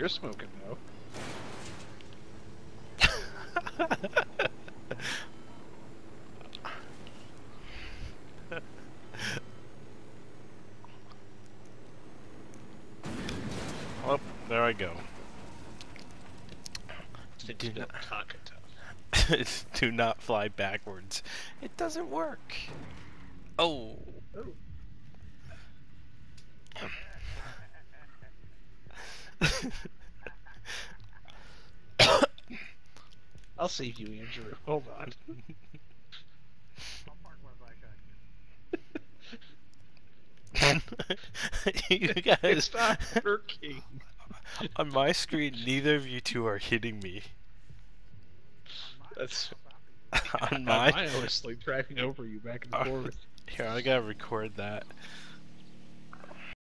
you're smoking though. Well, there I go. Do not- don't talk it. Do not fly backwards. It doesn't work. Oh. oh. I'll save you, Andrew. Hold on. you guys, It's not working. on my screen, neither of you two are hitting me. That's on my. I was like tracking over you back and Uh, forth. here, I gotta record that.